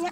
Yeah.